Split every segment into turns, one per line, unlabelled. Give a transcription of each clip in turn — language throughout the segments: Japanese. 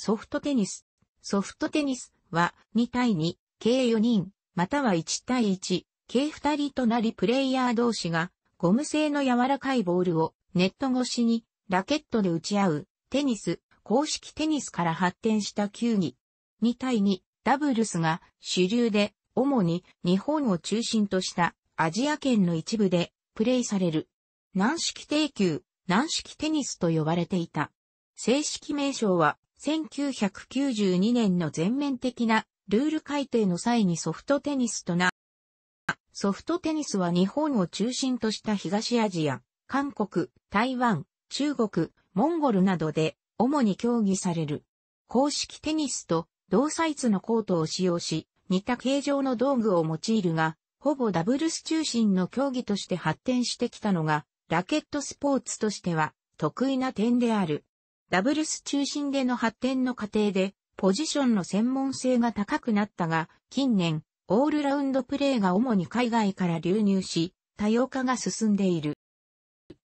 ソフトテニス。ソフトテニスは2対2、計4人、または1対1、計2人となりプレイヤー同士がゴム製の柔らかいボールをネット越しにラケットで打ち合うテニス、公式テニスから発展した球技。2対2、ダブルスが主流で、主に日本を中心としたアジア圏の一部でプレイされる。軟式定球、軟式テニスと呼ばれていた。正式名称は1992年の全面的なルール改定の際にソフトテニスとな。ソフトテニスは日本を中心とした東アジア、韓国、台湾、中国、モンゴルなどで主に競技される。公式テニスと同サイズのコートを使用し、似た形状の道具を用いるが、ほぼダブルス中心の競技として発展してきたのが、ラケットスポーツとしては得意な点である。ダブルス中心での発展の過程で、ポジションの専門性が高くなったが、近年、オールラウンドプレーが主に海外から流入し、多様化が進んでいる。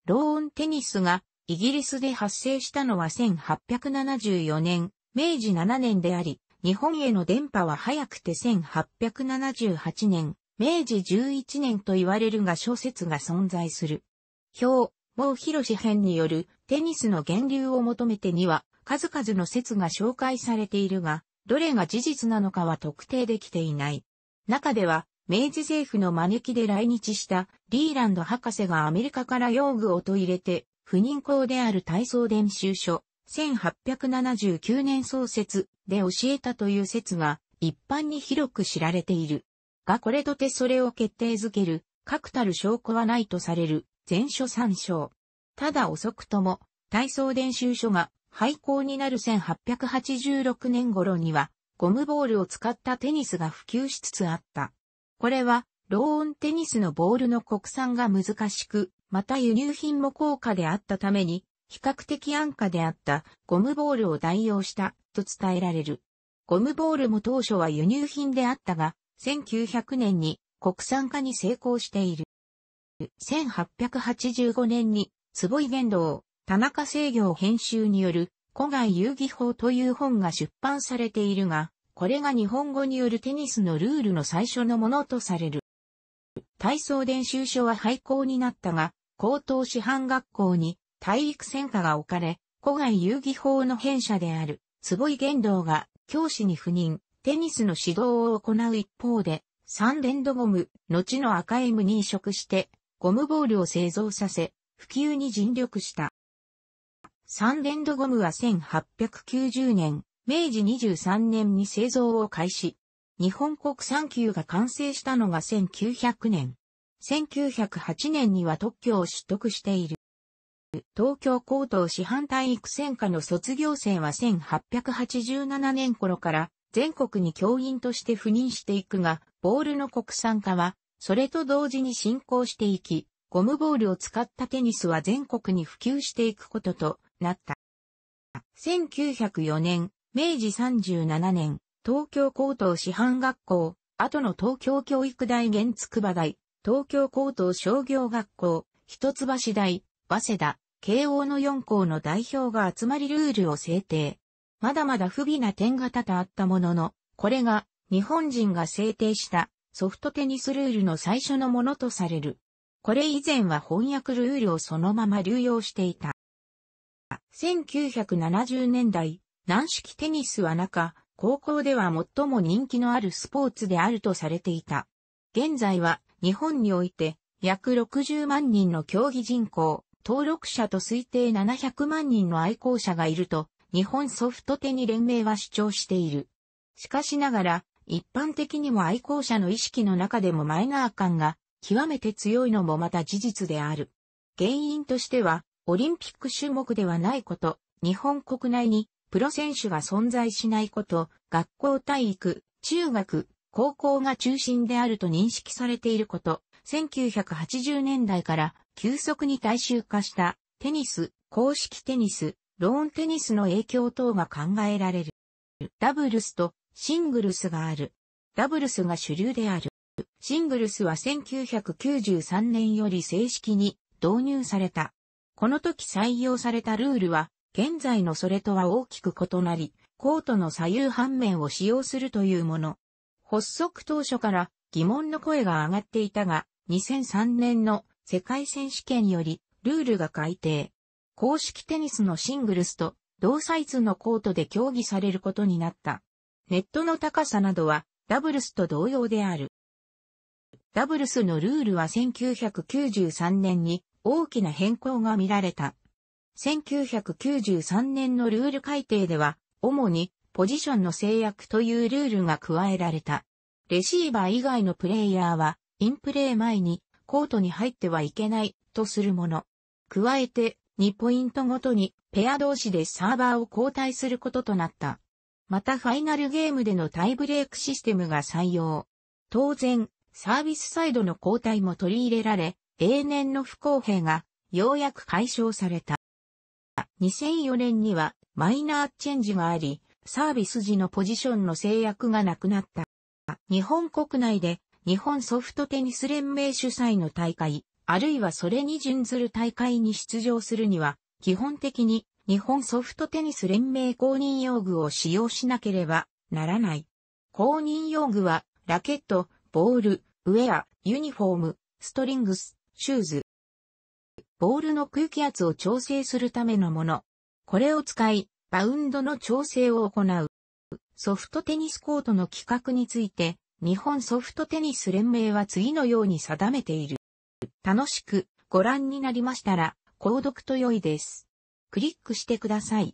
ローンテニスがイギリスで発生したのは1874年、明治7年であり、日本への電波は早くて1878年、明治11年と言われるが諸説が存在する。表、某広氏編によるテニスの源流を求めてには数々の説が紹介されているが、どれが事実なのかは特定できていない。中では、明治政府の招きで来日したリーランド博士がアメリカから用具を取り入れて、不妊校である体操伝習書、1879年創設で教えたという説が一般に広く知られている。がこれとてそれを決定づける確たる証拠はないとされる前書参照。ただ遅くとも体操伝習書が廃校になる1886年頃にはゴムボールを使ったテニスが普及しつつあった。これはローンテニスのボールの国産が難しく、また輸入品も高価であったために比較的安価であったゴムボールを代用したと伝えられる。ゴムボールも当初は輸入品であったが、1900年に国産化に成功している。1885年に坪井玄道、田中制御編集による古外遊戯法という本が出版されているが、これが日本語によるテニスのルールの最初のものとされる。体操練習所は廃校になったが、高等師範学校に体育戦科が置かれ、古外遊戯法の編者である、坪井玄道が教師に赴任、テニスの指導を行う一方で、サンレンドゴム、後の赤 M に移植して、ゴムボールを製造させ、普及に尽力した。サンレンドゴムは1890年、明治23年に製造を開始。日本国産球が完成したのが1900年。1908年には特許を取得している。東京高等師範体育専科の卒業生は1887年頃から全国に教員として赴任していくが、ボールの国産化は、それと同時に進行していき、ゴムボールを使ったテニスは全国に普及していくこととなった。1904年、明治37年、東京高等師範学校、後の東京教育大原筑波大、東京高等商業学校、一橋大、早稲田、慶応の4校の代表が集まりルールを制定。まだまだ不備な点が多々あったものの、これが日本人が制定したソフトテニスルールの最初のものとされる。これ以前は翻訳ルールをそのまま流用していた。1970年代、軟式テニスは中、高校では最も人気のあるスポーツであるとされていた。現在は日本において約60万人の競技人口、登録者と推定700万人の愛好者がいると、日本ソフトテニ連盟は主張している。しかしながら、一般的にも愛好者の意識の中でもマイナー感が極めて強いのもまた事実である。原因としては、オリンピック種目ではないこと、日本国内にプロ選手が存在しないこと、学校体育、中学、高校が中心であると認識されていること、1980年代から急速に大衆化したテニス、公式テニス、ローンテニスの影響等が考えられる。ダブルスとシングルスがある。ダブルスが主流である。シングルスは1993年より正式に導入された。この時採用されたルールは、現在のそれとは大きく異なり、コートの左右半面を使用するというもの。発足当初から疑問の声が上がっていたが、2003年の世界選手権よりルールが改定。公式テニスのシングルスと同サイズのコートで競技されることになった。ネットの高さなどはダブルスと同様である。ダブルスのルールは1993年に大きな変更が見られた。1993年のルール改定では、主にポジションの制約というルールが加えられた。レシーバー以外のプレイヤーは、インプレー前にコートに入ってはいけないとするもの。加えて、2ポイントごとにペア同士でサーバーを交代することとなった。またファイナルゲームでのタイブレークシステムが採用。当然、サービスサイドの交代も取り入れられ、永年の不公平がようやく解消された。2004年にはマイナーチェンジがあり、サービス時のポジションの制約がなくなった。日本国内で日本ソフトテニス連盟主催の大会、あるいはそれに準ずる大会に出場するには、基本的に日本ソフトテニス連盟公認用具を使用しなければならない。公認用具は、ラケット、ボール、ウェア、ユニフォーム、ストリングス、シューズ。ボールの空気圧を調整するためのもの。これを使い、バウンドの調整を行う。ソフトテニスコートの規格について、日本ソフトテニス連盟は次のように定めている。楽しくご覧になりましたら、購読と良いです。クリックしてください。